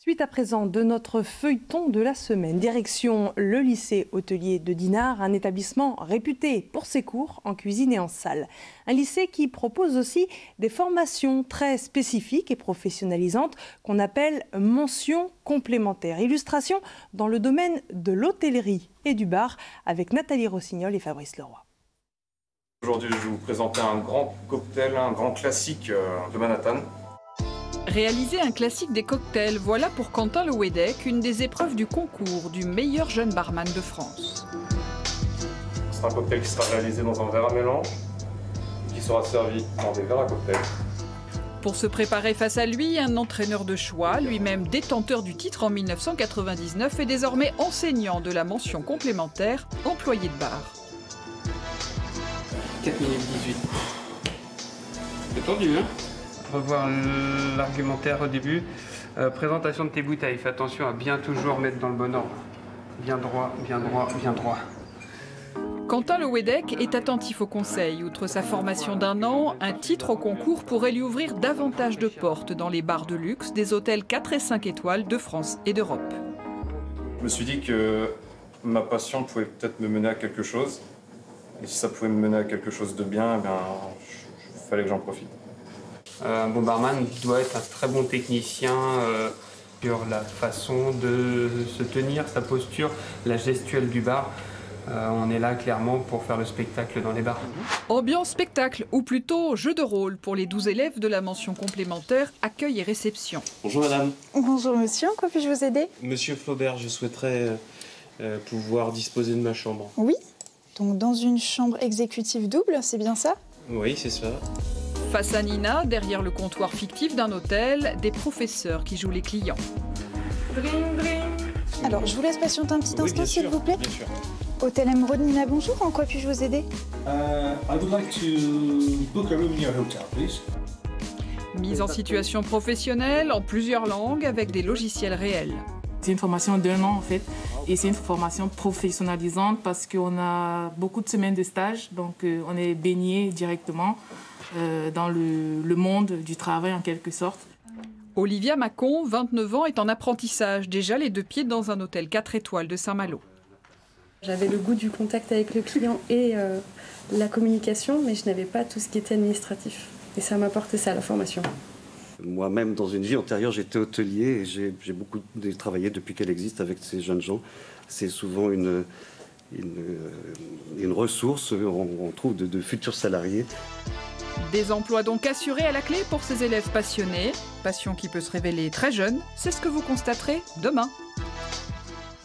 Suite à présent de notre feuilleton de la semaine, direction le lycée hôtelier de Dinard, un établissement réputé pour ses cours en cuisine et en salle. Un lycée qui propose aussi des formations très spécifiques et professionnalisantes qu'on appelle mentions complémentaires. Illustration dans le domaine de l'hôtellerie et du bar avec Nathalie Rossignol et Fabrice Leroy. Aujourd'hui, je vais vous présenter un grand cocktail, un grand classique euh, de Manhattan. Réaliser un classique des cocktails, voilà pour Quentin Wedek une des épreuves du concours du meilleur jeune barman de France. C'est un cocktail qui sera réalisé dans un verre à mélange, qui sera servi dans des verres à cocktail. Pour se préparer face à lui, un entraîneur de choix, lui-même détenteur du titre en 1999 et désormais enseignant de la mention complémentaire employé de bar. 4 minutes 18. C'est tendu, hein? Revoir l'argumentaire au début. Euh, présentation de tes bouteilles, fais attention à bien toujours mettre dans le bon ordre. Bien droit, bien droit, bien droit. Quentin Wedek est attentif au conseil. Outre sa formation d'un an, un titre au concours pourrait lui ouvrir davantage de portes dans les bars de luxe des hôtels 4 et 5 étoiles de France et d'Europe. Je me suis dit que ma passion pouvait peut-être me mener à quelque chose. Et si ça pouvait me mener à quelque chose de bien, il fallait que j'en profite. Euh, un bon barman doit être un très bon technicien euh, sur la façon de se tenir, sa posture, la gestuelle du bar. Euh, on est là clairement pour faire le spectacle dans les bars. Ambiance spectacle, ou plutôt jeu de rôle pour les 12 élèves de la mention complémentaire accueil et réception. Bonjour madame. Bonjour monsieur, en quoi puis-je vous aider? Monsieur Flaubert, je souhaiterais pouvoir disposer de ma chambre. Oui, donc dans une chambre exécutive double, c'est bien ça? Oui, c'est ça. Face à Nina, derrière le comptoir fictif d'un hôtel, des professeurs qui jouent les clients. Alors, je vous laisse patienter un petit instant, s'il vous plaît. Hôtel Emerald Nina, bonjour. En quoi puis-je vous aider Mise en situation professionnelle en plusieurs langues avec des logiciels réels. C'est une formation d'un an en fait et c'est une formation professionnalisante parce qu'on a beaucoup de semaines de stage donc euh, on est baigné directement euh, dans le, monde du travail en quelque sorte. Olivia Macon, 29 ans, est en apprentissage, déjà les deux pieds dans un hôtel 4 étoiles de Saint-Malo. J'avais le goût du contact avec le client et euh, la communication, mais je n'avais pas tout ce qui était administratif. Et ça m'a apporté ça, la formation. Moi-même, dans une vie antérieure, j'étais hôtelier et j'ai beaucoup travaillé depuis qu'elle existe avec ces jeunes gens. C'est souvent une, une, une, ressource, on, trouve de, de futurs salariés. Des emplois donc assurés à la clé pour ces élèves passionnés. Passion qui peut se révéler très jeune, c'est ce que vous constaterez demain.